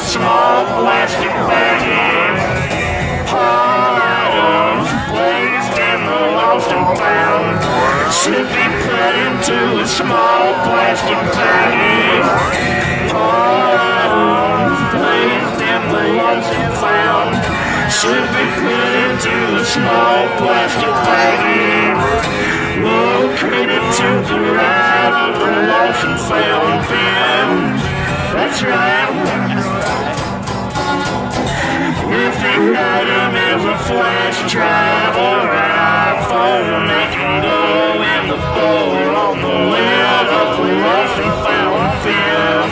Small plastic bag. All items placed in the lost and found be put into a small plastic bag. All items placed in the lost and found be put into a small plastic bag. If item is a flash drive or iPhone, they can go in the folder on the lid of the lost and found film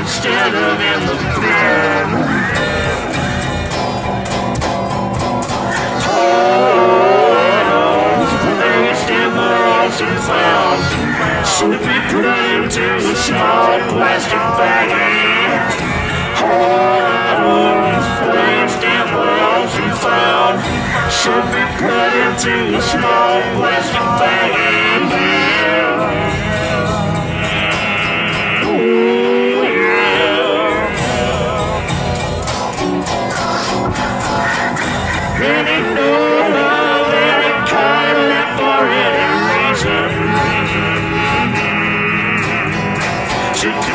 instead of in the bin. Should be put into a small plastic baggie. Should be put into a small plastic bag here.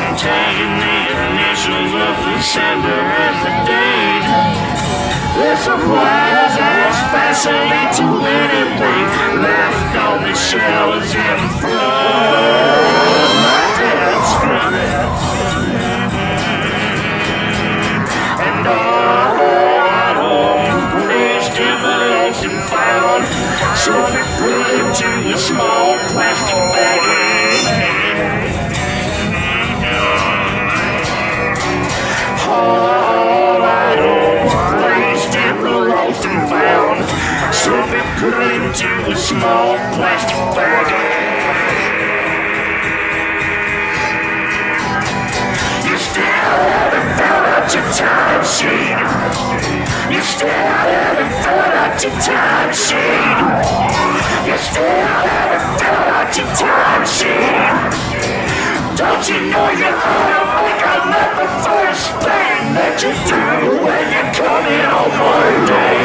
Contain the initials of the sender and the date. The supplies are especially to anything left on the shelves in flood. That's And all items placed in the lost and should be a small into a small plastic bag. You still haven't filled out your time sheet. You still haven't filled out your time sheet. You still haven't filled out your time sheet. Don't you know you ought to make a lap the first thing that you do when you come in on Monday?